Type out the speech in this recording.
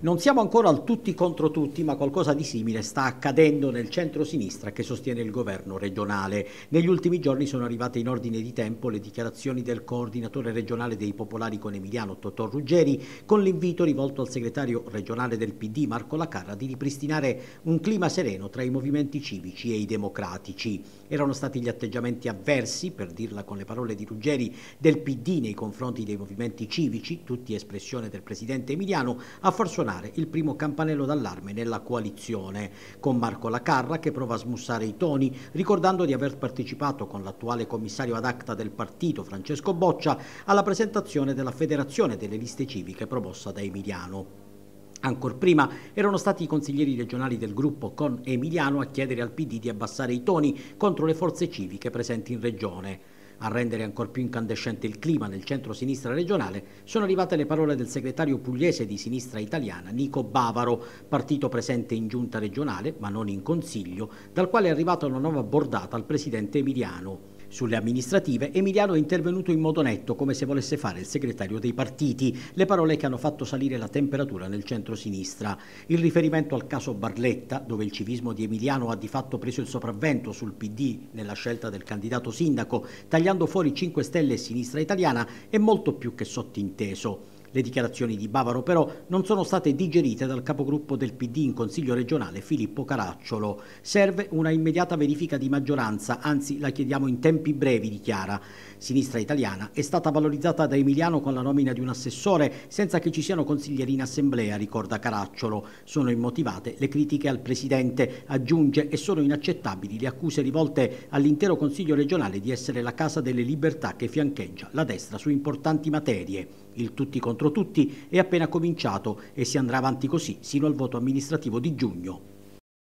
Non siamo ancora al tutti contro tutti, ma qualcosa di simile sta accadendo nel centro-sinistra che sostiene il governo regionale. Negli ultimi giorni sono arrivate in ordine di tempo le dichiarazioni del coordinatore regionale dei Popolari con Emiliano Totò Ruggeri con l'invito rivolto al segretario regionale del PD Marco Lacarra di ripristinare un clima sereno tra i movimenti civici e i democratici. Erano stati gli atteggiamenti avversi, per dirla con le parole di Ruggeri, del PD nei confronti dei movimenti civici, tutti espressione del presidente Emiliano, a far suonare suonare il primo campanello d'allarme nella coalizione, con Marco Lacarra che prova a smussare i toni, ricordando di aver partecipato con l'attuale commissario ad acta del partito, Francesco Boccia, alla presentazione della Federazione delle Liste Civiche promossa da Emiliano. Ancor prima erano stati i consiglieri regionali del gruppo con Emiliano a chiedere al PD di abbassare i toni contro le forze civiche presenti in regione. A rendere ancora più incandescente il clima nel centro-sinistra regionale sono arrivate le parole del segretario pugliese di sinistra italiana Nico Bavaro, partito presente in giunta regionale ma non in consiglio, dal quale è arrivata una nuova bordata al presidente Emiliano. Sulle amministrative Emiliano è intervenuto in modo netto come se volesse fare il segretario dei partiti, le parole che hanno fatto salire la temperatura nel centro-sinistra. Il riferimento al caso Barletta, dove il civismo di Emiliano ha di fatto preso il sopravvento sul PD nella scelta del candidato sindaco, tagliando fuori 5 Stelle e Sinistra Italiana, è molto più che sottinteso. Le dichiarazioni di Bavaro però non sono state digerite dal capogruppo del PD in Consiglio regionale Filippo Caracciolo. Serve una immediata verifica di maggioranza, anzi la chiediamo in tempi brevi, dichiara. Sinistra Italiana è stata valorizzata da Emiliano con la nomina di un assessore senza che ci siano consiglieri in assemblea, ricorda Caracciolo. Sono immotivate le critiche al Presidente, aggiunge, e sono inaccettabili le accuse rivolte all'intero Consiglio regionale di essere la casa delle libertà che fiancheggia la destra su importanti materie. Il tutti contro tutti è appena cominciato e si andrà avanti così sino al voto amministrativo di giugno.